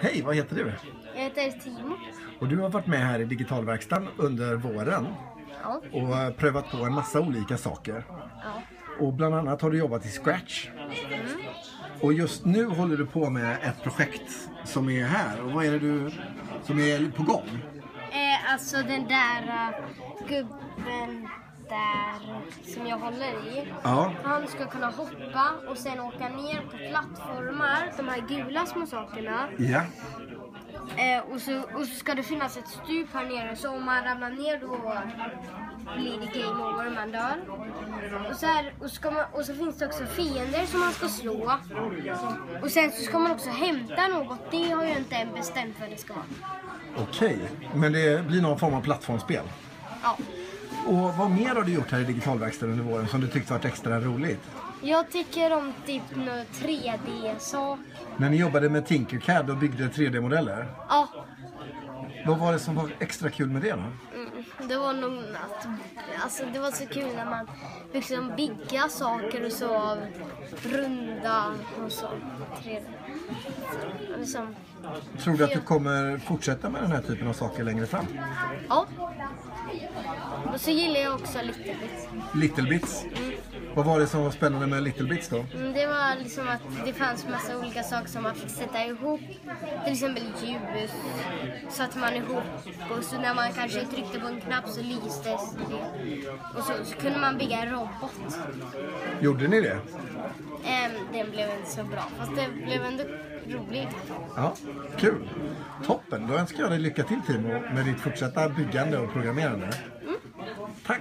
Hej, vad heter du? Jag heter Timo. Och du har varit med här i Digitalverkstan under våren Ja. och prövat på en massa olika saker. ja. Och bland annat har du jobbat i Scratch. Och just nu håller du på med ett projekt som är här. Och vad är det du som är på gång? Eh, alltså den där uh, gubben där som jag håller i. Ja, Han ska kunna hoppa och sen åka ner på plattformar, de här gula små sakerna. ja, Eh, och, så, och så ska det finnas ett stup här nere så om man ramlar ner då blir det game over, man dör. Och så, här, och, ska man, och så finns det också fiender som man ska slå. Och sen så ska man också hämta något, det har jag inte än bestämt vad det ska vara. okej. Men det blir någon form av plattformsspel. Ja. Och vad mer har du gjort här i Digitalverkstan under våren som du tyckte varit extra roligt? Jag tycker om typ några 3D-sak. När ni jobbade med Tinkercad och byggde 3D-modeller. Ja, Vad var det som var extra kul med det då? mm, det var nog att, alltså det var så kul när man liksom bygga saker och så av runda och så 3D. Liksom, Tror du att du kommer fortsätta med den här typen av saker längre fram? ja. Och så gillar jag också Little Bits. Little Bits. Vad var det som var spännande med Little Bits då? Mm, Det var liksom att det fanns massa olika saker som man fick sätta ihop. Till exempel ljus satte man ihop och så när man kanske tryckte på en knapp så lyste det. Och så, så kunde man bygga en robot. Gjorde ni det? Ehm, den blev inte så bra fast det blev ändå roligt. Ja, kul. Toppen. Då önskar jag dig lycka till Timo med ditt fortsatta byggande och programmerande. Tack.